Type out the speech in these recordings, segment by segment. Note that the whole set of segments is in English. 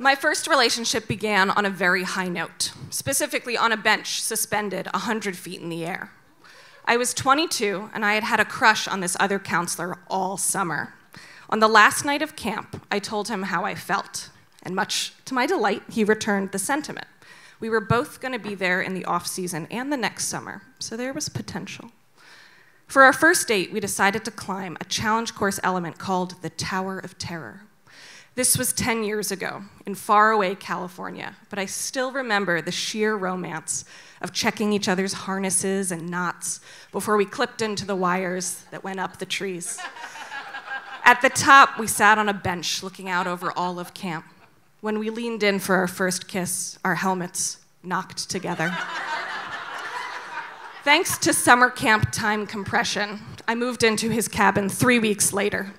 My first relationship began on a very high note, specifically on a bench suspended 100 feet in the air. I was 22 and I had had a crush on this other counselor all summer. On the last night of camp, I told him how I felt, and much to my delight, he returned the sentiment. We were both going to be there in the off season and the next summer, so there was potential. For our first date, we decided to climb a challenge course element called the Tower of Terror. This was 10 years ago in faraway California, but I still remember the sheer romance of checking each other's harnesses and knots before we clipped into the wires that went up the trees. At the top, we sat on a bench looking out over all of camp. When we leaned in for our first kiss, our helmets knocked together. Thanks to summer camp time compression, I moved into his cabin three weeks later.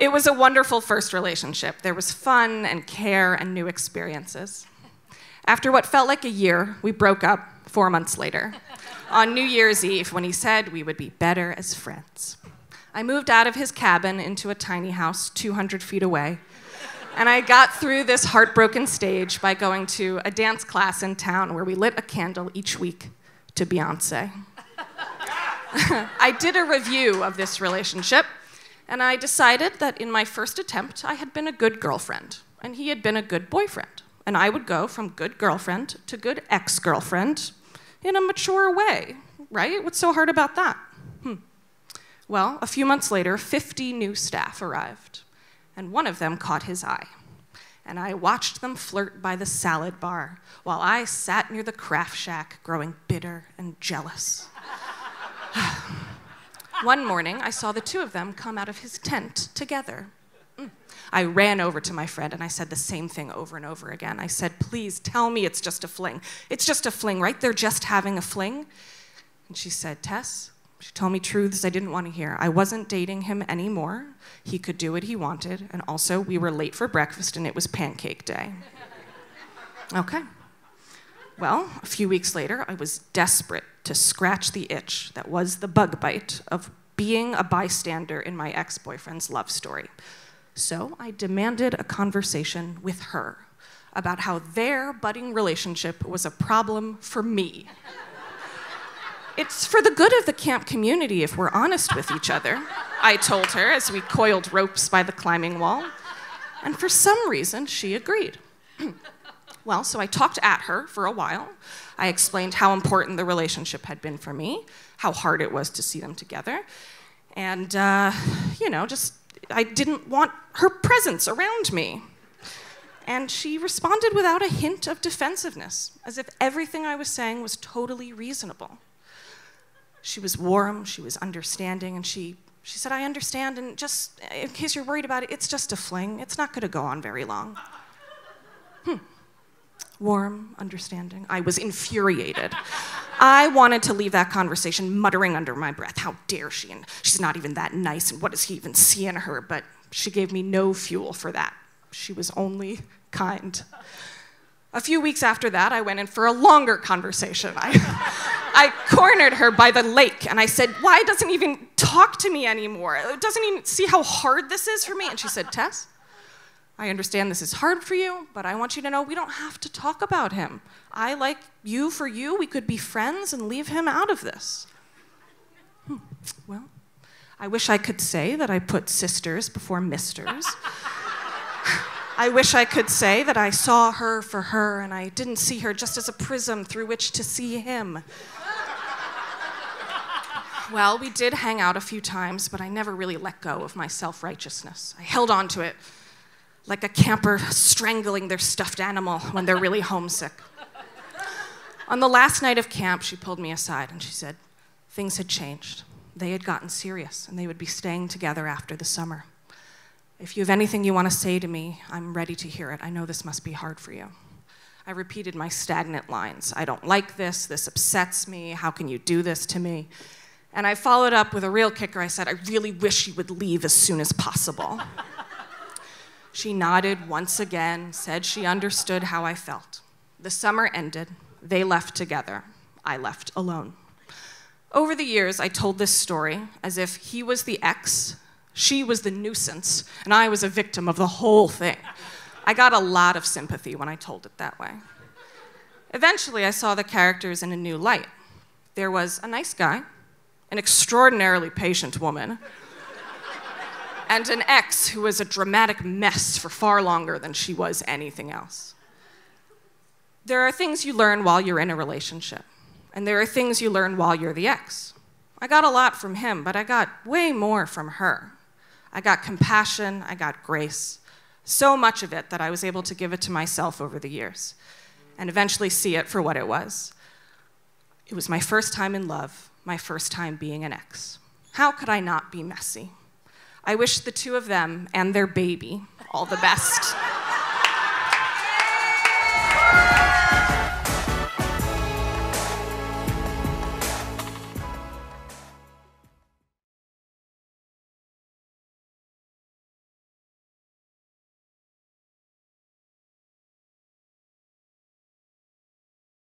It was a wonderful first relationship. There was fun and care and new experiences. After what felt like a year, we broke up four months later, on New Year's Eve, when he said we would be better as friends. I moved out of his cabin into a tiny house 200 feet away, and I got through this heartbroken stage by going to a dance class in town where we lit a candle each week to Beyonce. I did a review of this relationship and I decided that in my first attempt, I had been a good girlfriend, and he had been a good boyfriend. And I would go from good girlfriend to good ex girlfriend in a mature way, right? What's so hard about that? Hmm. Well, a few months later, 50 new staff arrived, and one of them caught his eye. And I watched them flirt by the salad bar while I sat near the craft shack growing bitter and jealous. One morning, I saw the two of them come out of his tent together. Mm. I ran over to my friend and I said the same thing over and over again. I said, Please tell me it's just a fling. It's just a fling, right? They're just having a fling. And she said, Tess, she told me truths I didn't want to hear. I wasn't dating him anymore. He could do what he wanted. And also, we were late for breakfast and it was pancake day. Okay. Well, a few weeks later, I was desperate to scratch the itch that was the bug bite of being a bystander in my ex boyfriend's love story. So I demanded a conversation with her about how their budding relationship was a problem for me. It's for the good of the camp community if we're honest with each other, I told her as we coiled ropes by the climbing wall. And for some reason, she agreed. Well, so I talked at her for a while. I explained how important the relationship had been for me, how hard it was to see them together. And, uh, you know, just, I didn't want her presence around me. And she responded without a hint of defensiveness, as if everything I was saying was totally reasonable. She was warm, she was understanding, and she, she said, I understand, and just in case you're worried about it, it's just a fling. It's not going to go on very long. Hmm warm, understanding. I was infuriated. I wanted to leave that conversation muttering under my breath, How dare she? And she's not even that nice, and what does he even see in her? But she gave me no fuel for that. She was only kind. A few weeks after that, I went in for a longer conversation. I, I cornered her by the lake and I said, Why doesn't he even talk to me anymore? Doesn't he see how hard this is for me? And she said, Tess, I understand this is hard for you, but I want you to know we don't have to talk about him. I like you for you. We could be friends and leave him out of this. Hmm. Well, I wish I could say that I put sisters before misters. I wish I could say that I saw her for her and I didn't see her just as a prism through which to see him. well, we did hang out a few times, but I never really let go of my self righteousness. I held on to it like a camper strangling their stuffed animal when they're really homesick. On the last night of camp, she pulled me aside and she said, Things had changed. They had gotten serious and they would be staying together after the summer. If you have anything you want to say to me, I'm ready to hear it. I know this must be hard for you. I repeated my stagnant lines I don't like this. This upsets me. How can you do this to me? And I followed up with a real kicker. I said, I really wish you would leave as soon as possible. She nodded once again, said she understood how I felt. The summer ended. They left together. I left alone. Over the years, I told this story as if he was the ex, she was the nuisance, and I was a victim of the whole thing. I got a lot of sympathy when I told it that way. Eventually, I saw the characters in a new light. There was a nice guy, an extraordinarily patient woman, and an ex who was a dramatic mess for far longer than she was anything else. There are things you learn while you're in a relationship, and there are things you learn while you're the ex. I got a lot from him, but I got way more from her. I got compassion, I got grace, so much of it that I was able to give it to myself over the years and eventually see it for what it was. It was my first time in love, my first time being an ex. How could I not be messy? I wish the two of them and their baby all the best.